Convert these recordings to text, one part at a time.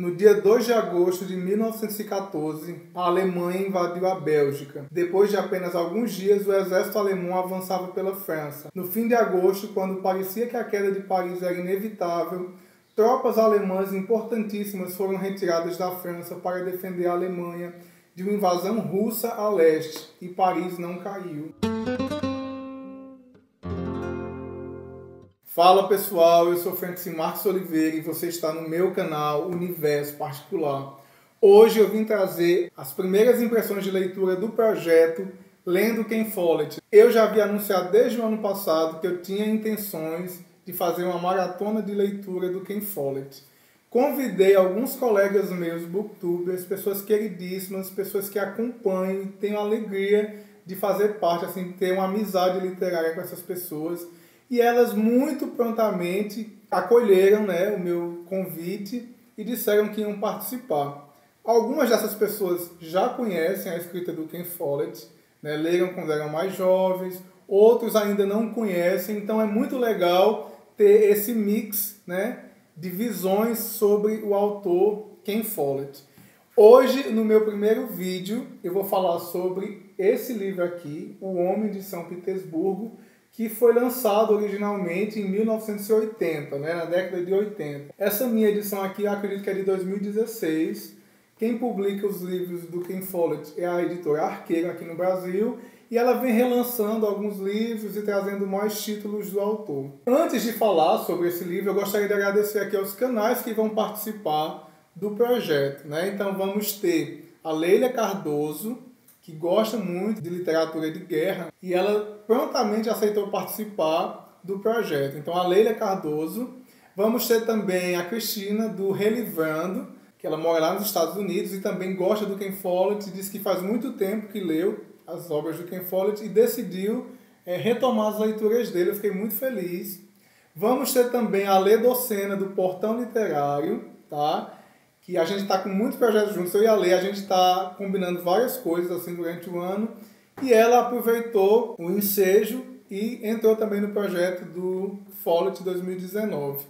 No dia 2 de agosto de 1914, a Alemanha invadiu a Bélgica. Depois de apenas alguns dias, o exército alemão avançava pela França. No fim de agosto, quando parecia que a queda de Paris era inevitável, tropas alemãs importantíssimas foram retiradas da França para defender a Alemanha de uma invasão russa a leste, e Paris não caiu. Fala pessoal, eu sou Francis Marcos Oliveira e você está no meu canal Universo Particular. Hoje eu vim trazer as primeiras impressões de leitura do projeto Lendo Ken Follett. Eu já havia anunciado desde o ano passado que eu tinha intenções de fazer uma maratona de leitura do Ken Follett. Convidei alguns colegas meus, booktubers, pessoas queridíssimas, pessoas que acompanham e tenho a alegria de fazer parte, assim, ter uma amizade literária com essas pessoas e elas muito prontamente acolheram né, o meu convite e disseram que iam participar. Algumas dessas pessoas já conhecem a escrita do Ken Follett, né, leram quando eram mais jovens, outros ainda não conhecem, então é muito legal ter esse mix né, de visões sobre o autor Ken Follett. Hoje, no meu primeiro vídeo, eu vou falar sobre esse livro aqui, O Homem de São Petersburgo, que foi lançado originalmente em 1980, né, na década de 80. Essa minha edição aqui, acredito que é de 2016. Quem publica os livros do Ken Follett é a editora Arqueiro aqui no Brasil e ela vem relançando alguns livros e trazendo mais títulos do autor. Antes de falar sobre esse livro, eu gostaria de agradecer aqui aos canais que vão participar do projeto. Né? Então vamos ter a Leila Cardoso, que gosta muito de literatura de guerra, e ela prontamente aceitou participar do projeto. Então, a Leila Cardoso, vamos ter também a Cristina, do Relivrando, que ela mora lá nos Estados Unidos e também gosta do Ken Follett, diz que faz muito tempo que leu as obras do Ken Follett e decidiu é, retomar as leituras dele. Eu fiquei muito feliz. Vamos ter também a Lê Docena, do Portão Literário, tá? Que a gente está com muitos projetos juntos, eu e a Lei, a gente está combinando várias coisas assim durante o ano, e ela aproveitou o ensejo e entrou também no projeto do Follett 2019.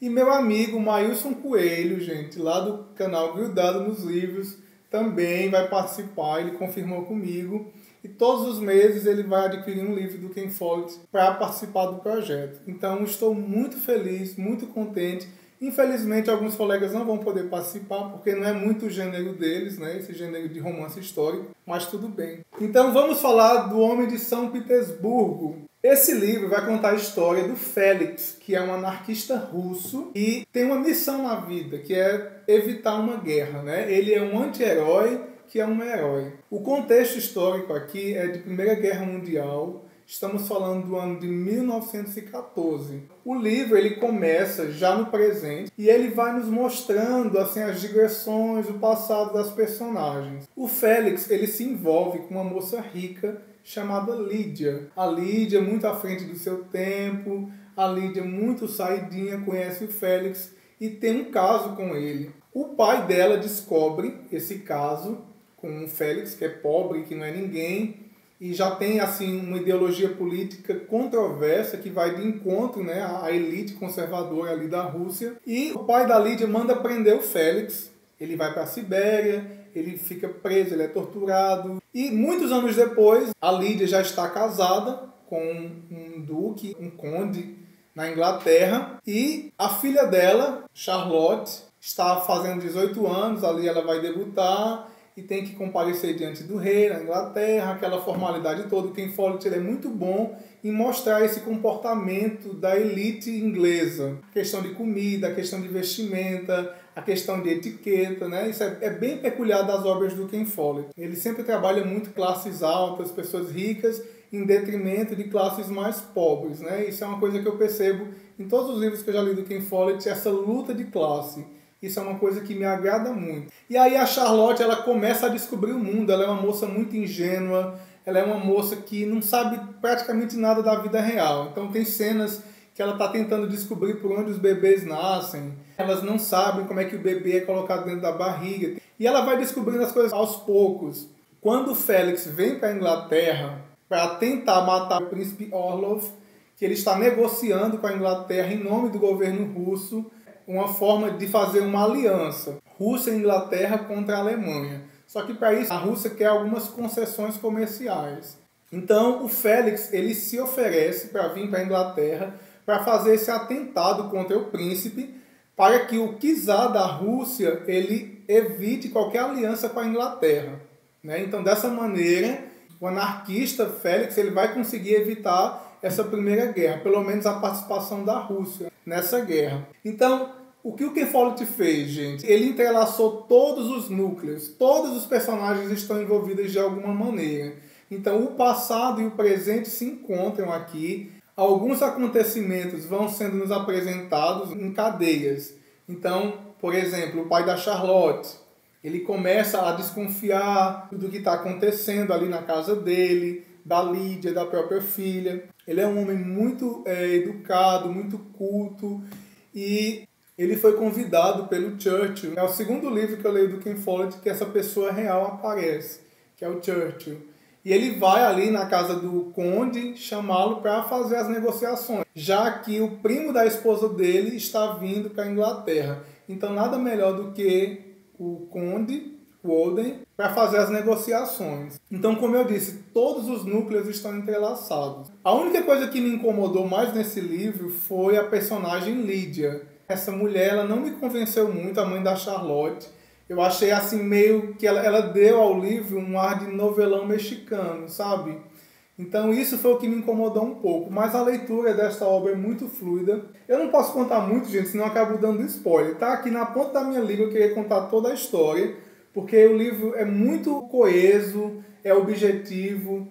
E meu amigo Mailson Coelho, gente, lá do canal Grudado nos Livros, também vai participar, ele confirmou comigo. E todos os meses ele vai adquirir um livro do Ken Follett para participar do projeto. Então estou muito feliz, muito contente Infelizmente, alguns colegas não vão poder participar porque não é muito o gênero deles, né? esse gênero de romance histórico, mas tudo bem. Então vamos falar do Homem de São Petersburgo. Esse livro vai contar a história do Félix, que é um anarquista russo e tem uma missão na vida, que é evitar uma guerra. Né? Ele é um anti-herói que é um herói. O contexto histórico aqui é de Primeira Guerra Mundial, Estamos falando do ano de 1914. O livro ele começa já no presente e ele vai nos mostrando assim as digressões, o passado das personagens. O Félix ele se envolve com uma moça rica chamada Lídia. A Lídia muito à frente do seu tempo, a Lídia muito saidinha conhece o Félix e tem um caso com ele. O pai dela descobre esse caso com o Félix, que é pobre, que não é ninguém, e já tem assim uma ideologia política controversa que vai de encontro né, à elite conservadora ali da Rússia. E o pai da Lídia manda prender o Félix. Ele vai para a Sibéria, ele fica preso, ele é torturado. E muitos anos depois, a Lídia já está casada com um duque, um conde na Inglaterra, e a filha dela, Charlotte, está fazendo 18 anos, ali ela vai debutar e tem que comparecer diante do rei na Inglaterra, aquela formalidade toda. Ken Follett é muito bom em mostrar esse comportamento da elite inglesa. A questão de comida, a questão de vestimenta, a questão de etiqueta, né? Isso é, é bem peculiar das obras do Ken Follett. Ele sempre trabalha muito classes altas, pessoas ricas, em detrimento de classes mais pobres, né? Isso é uma coisa que eu percebo em todos os livros que eu já li do Ken Follett, essa luta de classe isso é uma coisa que me agrada muito. E aí a Charlotte, ela começa a descobrir o mundo. Ela é uma moça muito ingênua. Ela é uma moça que não sabe praticamente nada da vida real. Então tem cenas que ela está tentando descobrir por onde os bebês nascem. Elas não sabem como é que o bebê é colocado dentro da barriga. E ela vai descobrindo as coisas aos poucos. Quando o Félix vem para a Inglaterra para tentar matar o príncipe Orlov, que ele está negociando com a Inglaterra em nome do governo russo, uma forma de fazer uma aliança Rússia e Inglaterra contra a Alemanha. Só que para isso a Rússia quer algumas concessões comerciais. Então o Félix ele se oferece para vir para a Inglaterra para fazer esse atentado contra o príncipe, para que o czar da Rússia ele evite qualquer aliança com a Inglaterra. Né? Então dessa maneira o anarquista Félix ele vai conseguir evitar essa primeira guerra, pelo menos a participação da Rússia nessa guerra. Então o que o Ken Follett fez, gente? Ele entrelaçou todos os núcleos, todos os personagens estão envolvidos de alguma maneira. Então, o passado e o presente se encontram aqui. Alguns acontecimentos vão sendo nos apresentados em cadeias. Então, por exemplo, o pai da Charlotte, ele começa a desconfiar do que está acontecendo ali na casa dele, da Lídia, da própria filha. Ele é um homem muito é, educado, muito culto e ele foi convidado pelo Churchill. É o segundo livro que eu leio do Ken Follett que essa pessoa real aparece, que é o Churchill. E ele vai ali na casa do conde chamá-lo para fazer as negociações, já que o primo da esposa dele está vindo para a Inglaterra. Então nada melhor do que o conde Walden para fazer as negociações. Então, como eu disse, todos os núcleos estão entrelaçados. A única coisa que me incomodou mais nesse livro foi a personagem Lídia essa mulher, ela não me convenceu muito, a mãe da Charlotte. Eu achei assim meio que ela, ela deu ao livro um ar de novelão mexicano, sabe? Então isso foi o que me incomodou um pouco, mas a leitura desta obra é muito fluida. Eu não posso contar muito, gente, senão eu acabo dando spoiler. Tá aqui na ponta da minha língua, eu queria contar toda a história, porque o livro é muito coeso, é objetivo,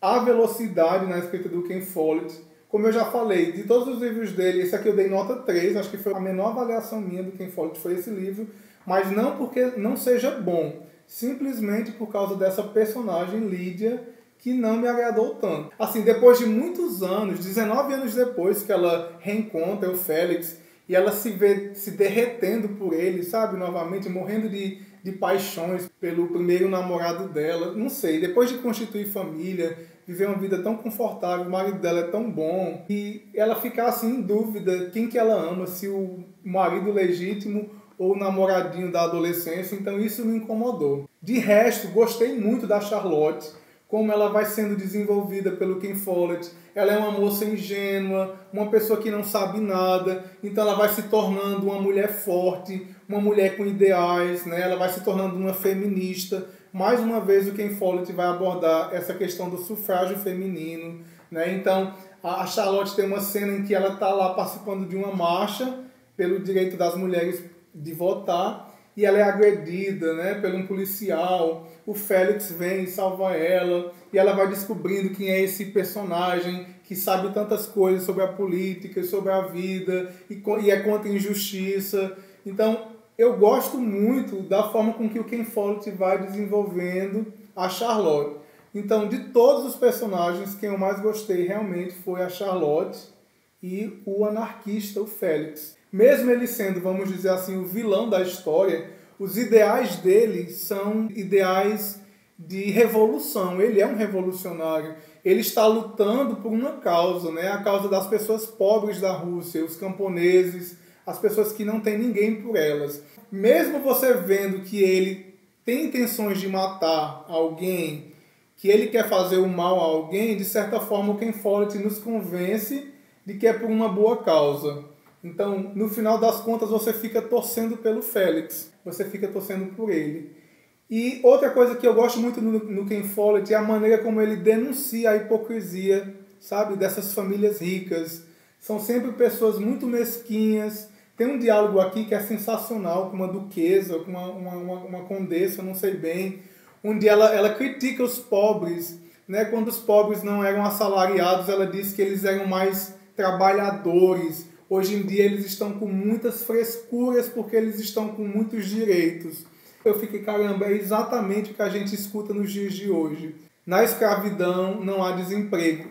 a velocidade na escrita do Ken Follett como eu já falei, de todos os livros dele, esse aqui eu dei nota 3, acho que foi a menor avaliação minha do Ken Follett foi esse livro, mas não porque não seja bom, simplesmente por causa dessa personagem Lídia que não me agradou tanto. Assim, depois de muitos anos, 19 anos depois que ela reencontra o Félix e ela se vê se derretendo por ele, sabe, novamente morrendo de, de paixões pelo primeiro namorado dela, não sei, depois de constituir família, viver uma vida tão confortável, o marido dela é tão bom, e ela ficar assim em dúvida quem que ela ama, se o marido legítimo ou o namoradinho da adolescência, então isso me incomodou. De resto, gostei muito da Charlotte, como ela vai sendo desenvolvida pelo Ken Follett. Ela é uma moça ingênua, uma pessoa que não sabe nada, então ela vai se tornando uma mulher forte, uma mulher com ideais, né? ela vai se tornando uma feminista mais uma vez o Ken Follett vai abordar essa questão do sufrágio feminino, né? Então, a Charlotte tem uma cena em que ela está lá participando de uma marcha pelo direito das mulheres de votar e ela é agredida, né, por um policial. O Félix vem e salva ela e ela vai descobrindo quem é esse personagem que sabe tantas coisas sobre a política, sobre a vida e, e é contra a injustiça. Então, eu gosto muito da forma com que o Ken Follett vai desenvolvendo a Charlotte. Então, de todos os personagens, quem eu mais gostei realmente foi a Charlotte e o anarquista, o Félix. Mesmo ele sendo, vamos dizer assim, o vilão da história, os ideais dele são ideais de revolução. Ele é um revolucionário. Ele está lutando por uma causa, né? a causa das pessoas pobres da Rússia, os camponeses, as pessoas que não têm ninguém por elas. Mesmo você vendo que ele tem intenções de matar alguém, que ele quer fazer o mal a alguém, de certa forma o Ken Follett nos convence de que é por uma boa causa. Então, no final das contas, você fica torcendo pelo Félix, você fica torcendo por ele. E outra coisa que eu gosto muito no, no Ken Follett é a maneira como ele denuncia a hipocrisia, sabe, dessas famílias ricas. São sempre pessoas muito mesquinhas, tem um diálogo aqui que é sensacional com uma duquesa, com uma, uma, uma, condessa, não sei bem, onde ela, ela critica os pobres. Né? Quando os pobres não eram assalariados, ela disse que eles eram mais trabalhadores. Hoje em dia eles estão com muitas frescuras porque eles estão com muitos direitos. Eu fiquei, caramba, é exatamente o que a gente escuta nos dias de hoje. Na escravidão não há desemprego.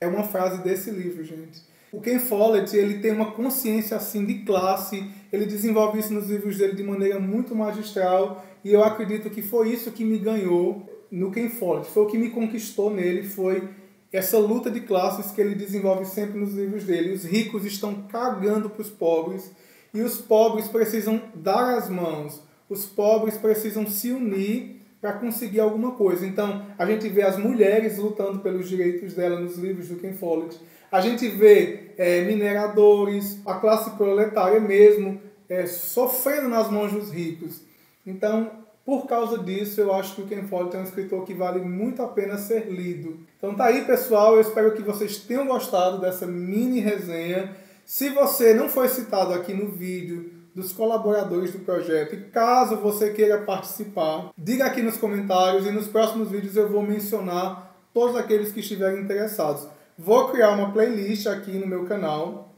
É uma frase desse livro, gente. O Ken Follett ele tem uma consciência assim de classe, ele desenvolve isso nos livros dele de maneira muito magistral e eu acredito que foi isso que me ganhou no Ken Follett, foi o que me conquistou nele, foi essa luta de classes que ele desenvolve sempre nos livros dele. Os ricos estão cagando para os pobres E os pobres precisam dar as mãos, os pobres precisam se unir para conseguir alguma coisa. Então, a gente vê as mulheres lutando pelos direitos dela nos livros do Ken Follett. A gente vê é, mineradores, a classe proletária mesmo, é, sofrendo nas mãos dos ricos. Então, por causa disso, eu acho que o Ken Follett é um escritor que vale muito a pena ser lido. Então tá aí, pessoal. Eu espero que vocês tenham gostado dessa mini resenha. Se você não foi citado aqui no vídeo dos colaboradores do projeto e caso você queira participar, diga aqui nos comentários e nos próximos vídeos eu vou mencionar todos aqueles que estiverem interessados. Vou criar uma playlist aqui no meu canal,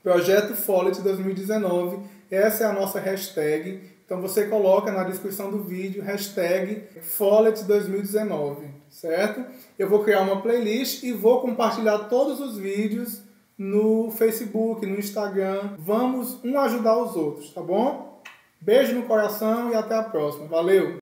Projeto Follett 2019. Essa é a nossa hashtag. Então você coloca na descrição do vídeo hashtag Follett 2019, certo? Eu vou criar uma playlist e vou compartilhar todos os vídeos no Facebook, no Instagram. Vamos um ajudar os outros, tá bom? Beijo no coração e até a próxima. Valeu!